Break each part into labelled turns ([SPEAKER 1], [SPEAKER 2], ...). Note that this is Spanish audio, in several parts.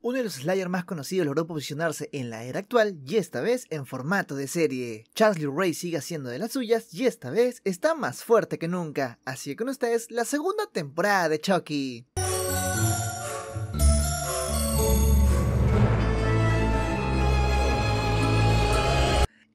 [SPEAKER 1] Uno de los Slayer más conocidos logró posicionarse en la era actual y esta vez en formato de serie. Charles Lee Ray sigue haciendo de las suyas y esta vez está más fuerte que nunca. Así que con ustedes la segunda temporada de Chucky.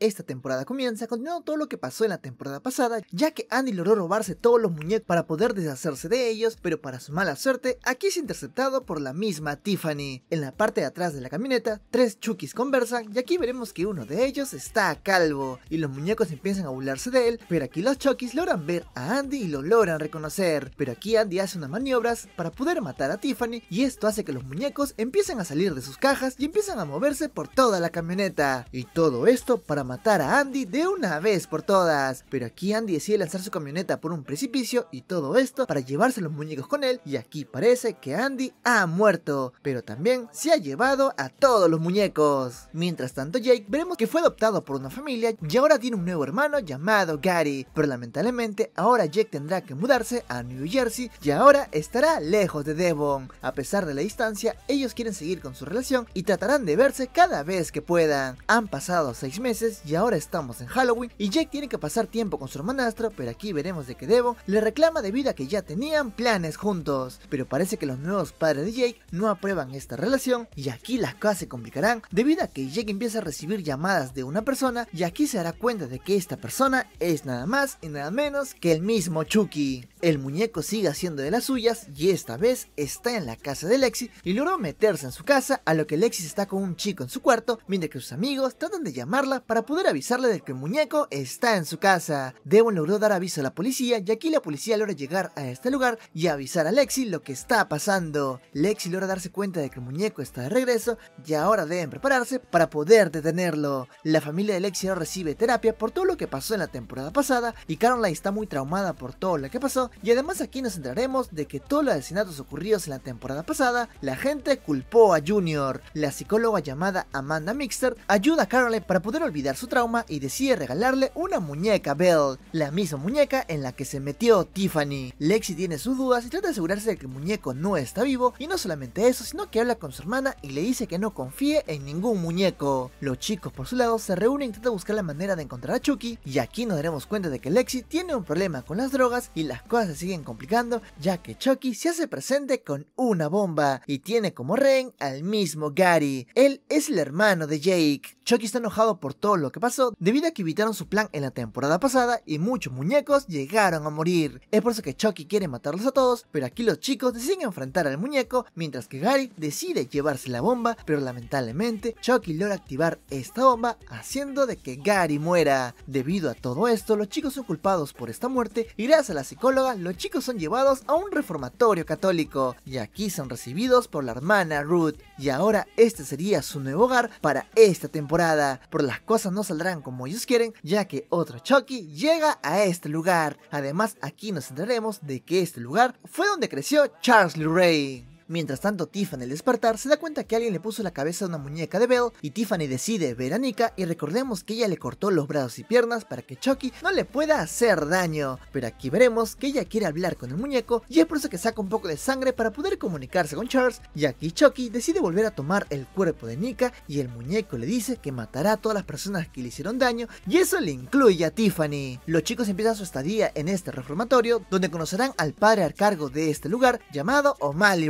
[SPEAKER 1] Esta temporada comienza continuando todo lo que pasó en la temporada pasada, ya que Andy logró robarse todos los muñecos para poder deshacerse de ellos, pero para su mala suerte, aquí es interceptado por la misma Tiffany. En la parte de atrás de la camioneta, tres Chukis conversan y aquí veremos que uno de ellos está calvo y los muñecos empiezan a burlarse de él, pero aquí los Chukis logran ver a Andy y lo logran reconocer. Pero aquí Andy hace unas maniobras para poder matar a Tiffany y esto hace que los muñecos empiecen a salir de sus cajas y empiezan a moverse por toda la camioneta. Y todo esto para matar a Andy de una vez por todas. Pero aquí Andy decide lanzar su camioneta por un precipicio y todo esto para llevarse los muñecos con él. Y aquí parece que Andy ha muerto, pero también se ha llevado a todos los muñecos. Mientras tanto, Jake veremos que fue adoptado por una familia y ahora tiene un nuevo hermano llamado Gary. Pero lamentablemente, ahora Jake tendrá que mudarse a New Jersey y ahora estará lejos de Devon. A pesar de la distancia, ellos quieren seguir con su relación y tratarán de verse cada vez que puedan. Han pasado seis meses y ahora estamos en Halloween y Jake tiene que pasar tiempo con su hermanastro, pero aquí veremos de que Devon le reclama debido a que ya tenían planes juntos. Pero parece que los nuevos padres de Jake no aprueban esta relación y aquí las cosas se complicarán debido a que Jake empieza a recibir llamadas de una persona y aquí se dará cuenta de que esta persona es nada más y nada menos que el mismo Chucky. El muñeco sigue haciendo de las suyas y esta vez está en la casa de Lexi y logró meterse en su casa a lo que Lexi está con un chico en su cuarto mientras que sus amigos tratan de llamarla para poder avisarle de que el muñeco está en su casa. Devon logró dar aviso a la policía y aquí la policía logra llegar a este lugar y avisar a Lexi lo que está pasando. Lexi logra darse cuenta de que el muñeco está de regreso y ahora deben prepararse para poder detenerlo. La familia de Lexi ahora recibe terapia por todo lo que pasó en la temporada pasada y Caroline está muy traumada por todo lo que pasó y además aquí nos enteraremos de que todos los asesinatos ocurridos en la temporada pasada la gente culpó a Junior. La psicóloga llamada Amanda Mixter ayuda a Caroline para poder olvidar su trauma y decide regalarle una muñeca a Belle, la misma muñeca en la que se metió Tiffany. Lexi tiene sus dudas y trata de asegurarse de que el muñeco no está vivo y no solamente eso, sino que habla con su hermana y le dice que no confíe en ningún muñeco. Los chicos por su lado se reúnen e intentan buscar la manera de encontrar a Chucky y aquí nos daremos cuenta de que Lexi tiene un problema con las drogas y las cosas se siguen complicando ya que Chucky se hace presente con una bomba y tiene como rehén al mismo Gary. Él es el hermano de Jake. Chucky está enojado por todo lo que pasó debido a que evitaron su plan en la temporada pasada y muchos muñecos llegaron a morir. Es por eso que Chucky quiere matarlos a todos, pero aquí los chicos deciden enfrentar al muñeco mientras que Gary decide llevarse la bomba, pero lamentablemente Chucky logra activar esta bomba haciendo de que Gary muera. Debido a todo esto, los chicos son culpados por esta muerte y gracias a la psicóloga, los chicos son llevados a un reformatorio católico y aquí son recibidos por la hermana Ruth y ahora este sería su nuevo hogar para esta temporada, pero las cosas no saldrán como ellos quieren, ya que otro Chucky llega a este lugar. Además, aquí nos enteraremos de que este lugar fue donde creció Charles Lee Ray. Mientras tanto, Tiffany al despertar se da cuenta que alguien le puso la cabeza a una muñeca de Belle y Tiffany decide ver a Nika y recordemos que ella le cortó los brazos y piernas para que Chucky no le pueda hacer daño. Pero aquí veremos que ella quiere hablar con el muñeco y es por eso que saca un poco de sangre para poder comunicarse con Charles y aquí Chucky decide volver a tomar el cuerpo de Nika y el muñeco le dice que matará a todas las personas que le hicieron daño y eso le incluye a Tiffany. Los chicos empiezan su estadía en este reformatorio donde conocerán al padre al cargo de este lugar llamado O'Malley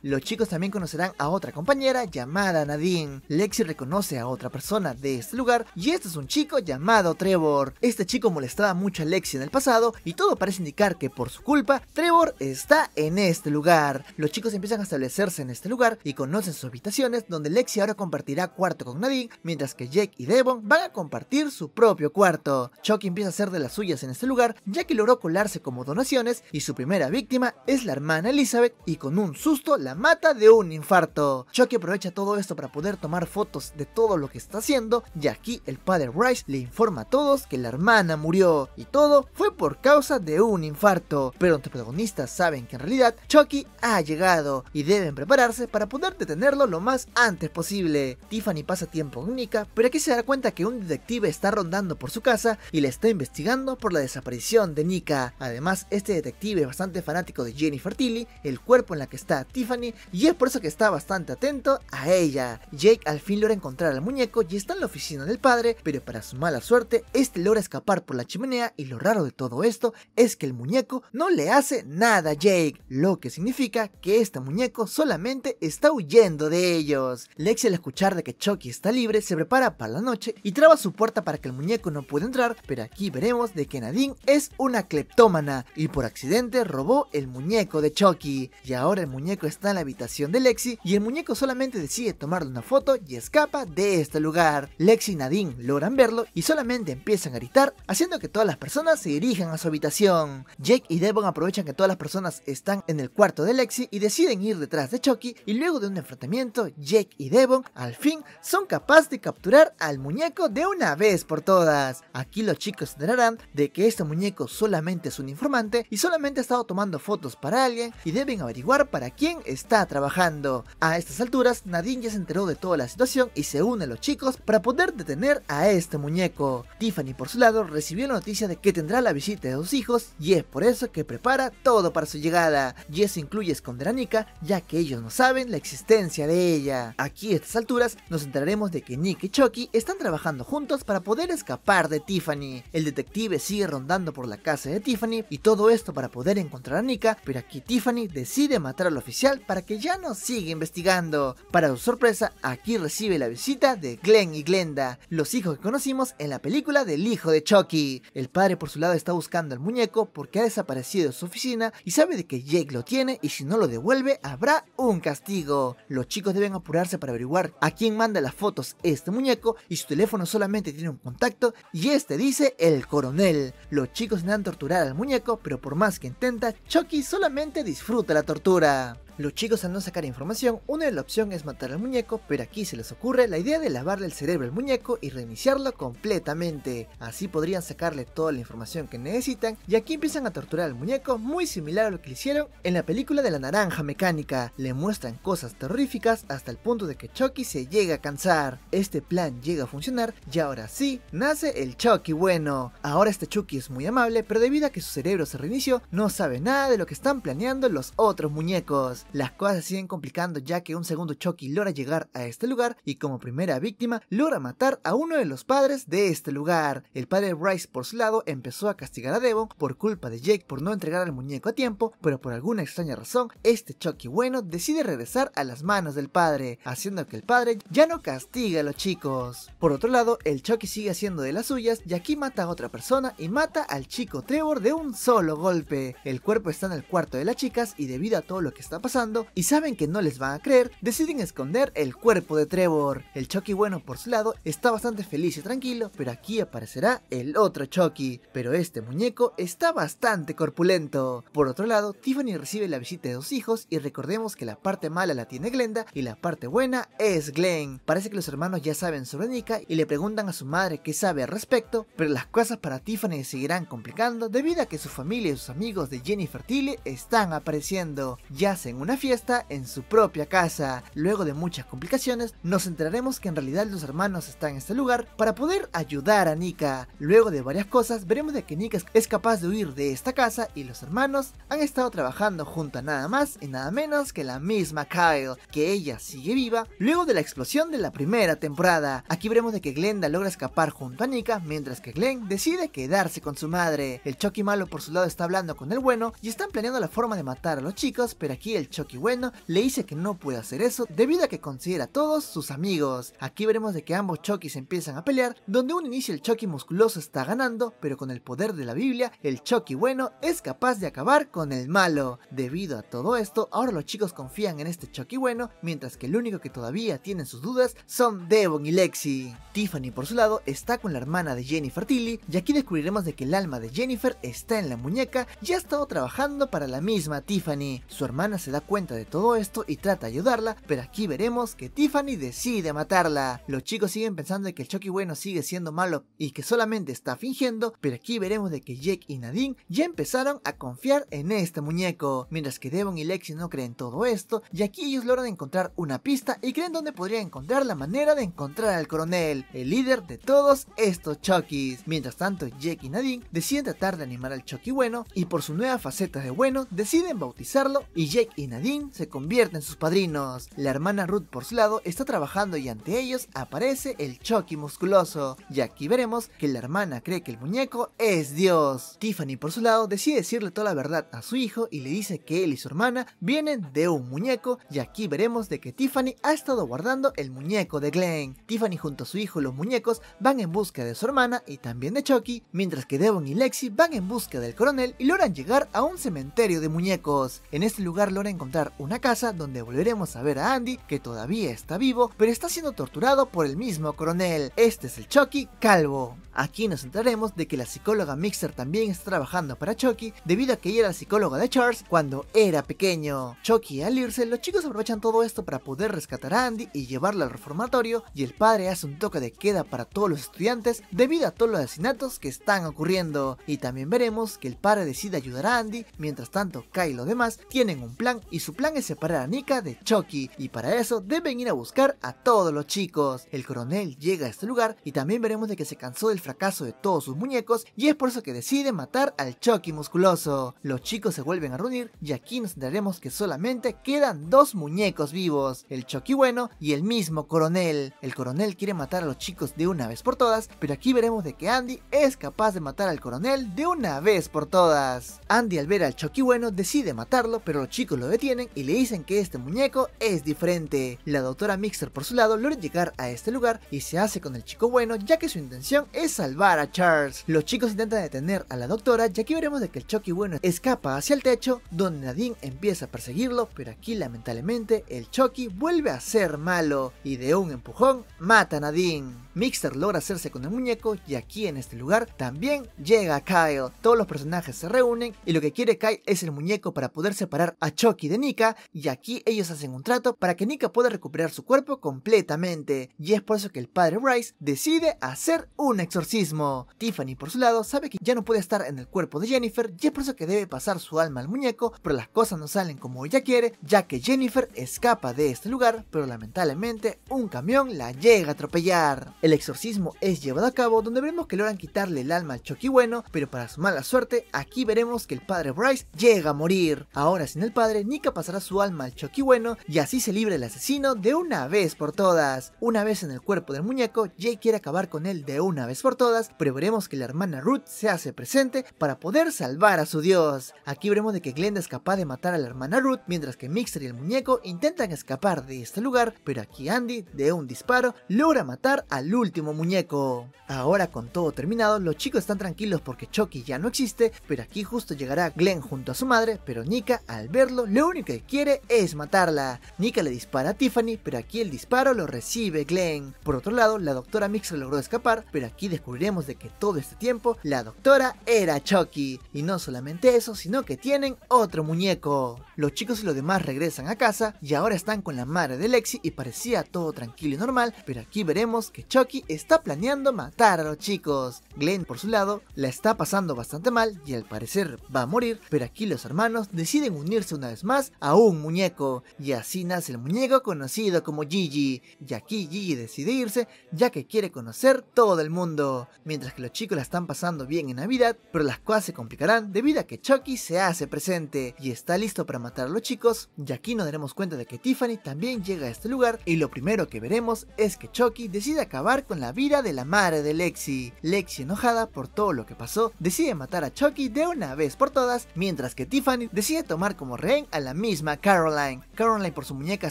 [SPEAKER 1] Los chicos también conocerán a otra compañera llamada Nadine. Lexi reconoce a otra persona de este lugar y este es un chico llamado Trevor. Este chico molestaba mucho a Lexi en el pasado y todo parece indicar que por su culpa Trevor está en este lugar. Los chicos empiezan a establecerse en este lugar y conocen sus habitaciones donde Lexi ahora compartirá cuarto con Nadine mientras que Jake y Devon van a compartir su propio cuarto. Chucky empieza a hacer de las suyas en este lugar ya que logró colarse como donaciones y su primera víctima es la hermana Elizabeth y con un la mata de un infarto. Chucky aprovecha todo esto para poder tomar fotos de todo lo que está haciendo y aquí el padre Rice le informa a todos que la hermana murió y todo fue por causa de un infarto. Pero los protagonistas saben que en realidad Chucky ha llegado y deben prepararse para poder detenerlo lo más antes posible. Tiffany pasa tiempo con Nika, pero aquí se da cuenta que un detective está rondando por su casa y le está investigando por la desaparición de Nika. Además, este detective es bastante fanático de Jennifer Tilly, el cuerpo en la que está Tiffany y es por eso que está bastante atento a ella. Jake al fin logra encontrar al muñeco y está en la oficina del padre, pero para su mala suerte, este logra escapar por la chimenea y lo raro de todo esto es que el muñeco no le hace nada a Jake, lo que significa que este muñeco solamente está huyendo de ellos. Lexi al escuchar de que Chucky está libre se prepara para la noche y traba su puerta para que el muñeco no pueda entrar, pero aquí veremos de que Nadine es una cleptómana y por accidente robó el muñeco de Chucky. Y ahora el muñeco está en la habitación de Lexi y el muñeco solamente decide tomarle una foto y escapa de este lugar. Lexi y Nadine logran verlo y solamente empiezan a gritar, haciendo que todas las personas se dirijan a su habitación. Jake y Devon aprovechan que todas las personas están en el cuarto de Lexi y deciden ir detrás de Chucky y luego de un enfrentamiento, Jake y Devon al fin son capaces de capturar al muñeco de una vez por todas. Aquí los chicos enterarán de que este muñeco solamente es un informante y solamente ha estado tomando fotos para alguien y deben averiguar para quién está trabajando. A estas alturas, Nadine ya se enteró de toda la situación y se une a los chicos para poder detener a este muñeco. Tiffany por su lado recibió la noticia de que tendrá la visita de sus hijos y es por eso que prepara todo para su llegada. Y eso incluye esconder a Nika ya que ellos no saben la existencia de ella. Aquí a estas alturas nos enteraremos de que Nick y Chucky están trabajando juntos para poder escapar de Tiffany. El detective sigue rondando por la casa de Tiffany y todo esto para poder encontrar a Nika, pero aquí Tiffany decide matar al oficial para que ya no siga investigando. Para su sorpresa, aquí recibe la visita de Glenn y Glenda, los hijos que conocimos en la película del hijo de Chucky. El padre por su lado está buscando al muñeco porque ha desaparecido de su oficina y sabe de que Jake lo tiene y si no lo devuelve habrá un castigo. Los chicos deben apurarse para averiguar a quién manda las fotos este muñeco y su teléfono solamente tiene un contacto y este dice el coronel. Los chicos intentan torturar al muñeco pero por más que intenta, Chucky solamente disfruta la tortura. 감사합니다. Los chicos al no sacar información, una de las opciones es matar al muñeco, pero aquí se les ocurre la idea de lavarle el cerebro al muñeco y reiniciarlo completamente. Así podrían sacarle toda la información que necesitan y aquí empiezan a torturar al muñeco muy similar a lo que le hicieron en la película de la naranja mecánica. Le muestran cosas terroríficas hasta el punto de que Chucky se llega a cansar. Este plan llega a funcionar y ahora sí, nace el Chucky bueno. Ahora este Chucky es muy amable, pero debido a que su cerebro se reinició, no sabe nada de lo que están planeando los otros muñecos. Las cosas se siguen complicando ya que un segundo Chucky logra llegar a este lugar y como primera víctima logra matar a uno de los padres de este lugar. El padre Bryce por su lado empezó a castigar a Devon por culpa de Jake por no entregar al muñeco a tiempo, pero por alguna extraña razón este Chucky bueno decide regresar a las manos del padre, haciendo que el padre ya no castiga a los chicos. Por otro lado, el Chucky sigue haciendo de las suyas y aquí mata a otra persona y mata al chico Trevor de un solo golpe. El cuerpo está en el cuarto de las chicas y debido a todo lo que está pasando, y saben que no les van a creer, deciden esconder el cuerpo de Trevor. El Chucky bueno por su lado está bastante feliz y tranquilo, pero aquí aparecerá el otro Chucky. Pero este muñeco está bastante corpulento. Por otro lado, Tiffany recibe la visita de dos hijos y recordemos que la parte mala la tiene Glenda y la parte buena es Glenn. Parece que los hermanos ya saben sobre Nika y le preguntan a su madre qué sabe al respecto, pero las cosas para Tiffany seguirán complicando debido a que su familia y sus amigos de Jennifer Tilly están apareciendo. Ya en una fiesta en su propia casa. Luego de muchas complicaciones, nos enteraremos que en realidad los hermanos están en este lugar para poder ayudar a Nika. Luego de varias cosas, veremos de que Nika es capaz de huir de esta casa y los hermanos han estado trabajando junto a nada más y nada menos que la misma Kyle, que ella sigue viva luego de la explosión de la primera temporada. Aquí veremos de que Glenda logra escapar junto a Nika, mientras que Glenn decide quedarse con su madre. El Chucky malo por su lado está hablando con el bueno y están planeando la forma de matar a los chicos, pero aquí el Chucky bueno le dice que no puede hacer eso debido a que considera a todos sus amigos. Aquí veremos de que ambos Chuckys empiezan a pelear, donde un inicio el Chucky musculoso está ganando, pero con el poder de la Biblia, el Chucky bueno es capaz de acabar con el malo. Debido a todo esto, ahora los chicos confían en este Chucky bueno, mientras que el único que todavía tiene sus dudas son Devon y Lexi. Tiffany por su lado está con la hermana de Jennifer Tilly, y aquí descubriremos de que el alma de Jennifer está en la muñeca y ha estado trabajando para la misma Tiffany. Su hermana se da cuenta de todo esto y trata de ayudarla, pero aquí veremos que Tiffany decide matarla. Los chicos siguen pensando que el Chucky bueno sigue siendo malo y que solamente está fingiendo, pero aquí veremos de que Jake y Nadine ya empezaron a confiar en este muñeco, mientras que Devon y Lexi no creen todo esto, y aquí ellos logran encontrar una pista y creen dónde podría encontrar la manera de encontrar al coronel, el líder de todos estos Chuckys. Mientras tanto, Jake y Nadine deciden tratar de animar al Chucky bueno y por su nueva faceta de bueno deciden bautizarlo y Jake y Nadine se convierte en sus padrinos. La hermana Ruth por su lado está trabajando y ante ellos aparece el Chucky musculoso. Y aquí veremos que la hermana cree que el muñeco es Dios. Tiffany por su lado decide decirle toda la verdad a su hijo y le dice que él y su hermana vienen de un muñeco y aquí veremos de que Tiffany ha estado guardando el muñeco de Glenn. Tiffany junto a su hijo y los muñecos van en busca de su hermana y también de Chucky, mientras que Devon y Lexi van en busca del coronel y logran llegar a un cementerio de muñecos. En este lugar logran encontrar una casa donde volveremos a ver a Andy, que todavía está vivo, pero está siendo torturado por el mismo coronel. Este es el Chucky calvo. Aquí nos enteraremos de que la psicóloga Mixer también está trabajando para Chucky debido a que ella era psicóloga de Charles cuando era pequeño. Chucky al irse, los chicos aprovechan todo esto para poder rescatar a Andy y llevarlo al reformatorio y el padre hace un toque de queda para todos los estudiantes debido a todos los asesinatos que están ocurriendo. Y también veremos que el padre decide ayudar a Andy, mientras tanto Kai y los demás tienen un plan y su plan es separar a Nika de Chucky y para eso deben ir a buscar a todos los chicos. El coronel llega a este lugar y también veremos de que se cansó del fracaso de todos sus muñecos y es por eso que decide matar al Chucky musculoso. Los chicos se vuelven a reunir y aquí nos enteraremos que solamente quedan dos muñecos vivos, el Chucky bueno y el mismo coronel. El coronel quiere matar a los chicos de una vez por todas, pero aquí veremos de que Andy es capaz de matar al coronel de una vez por todas. Andy al ver al Chucky bueno decide matarlo, pero los chicos lo detienen y le dicen que este muñeco es diferente. La doctora Mixer por su lado logra llegar a este lugar y se hace con el chico bueno ya que su intención es salvar a Charles. Los chicos intentan detener a la doctora y aquí veremos de que el Chucky bueno escapa hacia el techo donde Nadine empieza a perseguirlo, pero aquí lamentablemente el Chucky vuelve a ser malo y de un empujón mata a Nadine. Mixer logra hacerse con el muñeco y aquí en este lugar también llega Kyle. Todos los personajes se reúnen y lo que quiere Kyle es el muñeco para poder separar a Chucky de Nika y aquí ellos hacen un trato para que Nika pueda recuperar su cuerpo completamente y es por eso que el padre Bryce decide hacer un exorcismo. Tiffany por su lado sabe que ya no puede estar en el cuerpo de Jennifer y es por eso que debe pasar su alma al muñeco pero las cosas no salen como ella quiere ya que Jennifer escapa de este lugar pero lamentablemente un camión la llega a atropellar. El exorcismo es llevado a cabo donde veremos que logran quitarle el alma al Chucky bueno, pero para su mala suerte, aquí veremos que el padre Bryce llega a morir. Ahora sin el padre, Nika pasará su alma al Chucky bueno y así se libre el asesino de una vez por todas. Una vez en el cuerpo del muñeco, Jay quiere acabar con él de una vez por todas, pero veremos que la hermana Ruth se hace presente para poder salvar a su dios. Aquí veremos de que Glenda es capaz de matar a la hermana Ruth, mientras que Mixer y el muñeco intentan escapar de este lugar, pero aquí Andy, de un disparo, logra matar al último muñeco. Ahora con todo terminado, los chicos están tranquilos porque Chucky ya no existe, pero aquí justo llegará Glenn junto a su madre, pero Nika al verlo lo único que quiere es matarla. Nika le dispara a Tiffany, pero aquí el disparo lo recibe Glenn. Por otro lado, la doctora Mixer logró escapar, pero aquí descubriremos de que todo este tiempo la doctora era Chucky. Y no solamente eso, sino que tienen otro muñeco. Los chicos y los demás regresan a casa y ahora están con la madre de Lexi y parecía todo tranquilo y normal, pero aquí veremos que Chucky está planeando matar a los chicos. Glenn, por su lado, la está pasando bastante mal y al parecer va a morir, pero aquí los hermanos deciden unirse una vez más a un muñeco, y así nace el muñeco conocido como Gigi. Y aquí Gigi decide irse ya que quiere conocer todo el mundo, mientras que los chicos la están pasando bien en Navidad, pero las cosas se complicarán debido a que Chucky se hace presente y está listo para matar a los chicos, y aquí nos daremos cuenta de que Tiffany también llega a este lugar y lo primero que veremos es que Chucky decide acabar con la vida de la madre de Lexi. Lexi, enojada por todo lo que pasó, decide matar a Chucky de una vez por todas, mientras que Tiffany decide tomar como rehén a la misma Caroline. Caroline por su muñeca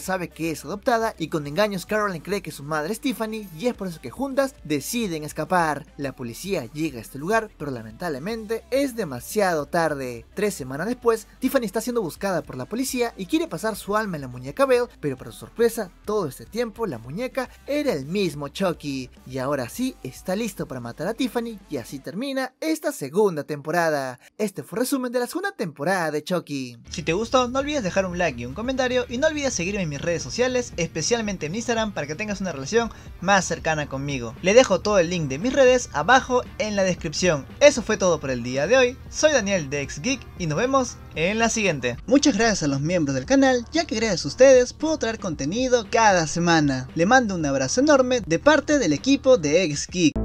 [SPEAKER 1] sabe que es adoptada y con engaños Caroline cree que su madre es Tiffany y es por eso que juntas deciden escapar. La policía llega a este lugar, pero lamentablemente es demasiado tarde. Tres semanas después, Tiffany está siendo buscada por la policía y quiere pasar su alma en la muñeca Belle, pero para su sorpresa, todo este tiempo la muñeca era el mismo Chucky. Y ahora sí está listo para matar a Tiffany y así termina esta segunda temporada. Este fue resumen de la segunda temporada de Chucky.
[SPEAKER 2] Si te gustó, no olvides dejar un like y un comentario y no olvides seguirme en mis redes sociales, especialmente en Instagram para que tengas una relación más cercana conmigo. Le dejo todo el link de mis redes abajo en la descripción. Eso fue todo por el día de hoy. Soy Daniel de Geek y nos vemos en la siguiente. Muchas gracias a los miembros del canal, ya que gracias a ustedes puedo traer contenido cada semana. Le mando un abrazo enorme de parte del equipo de Geek.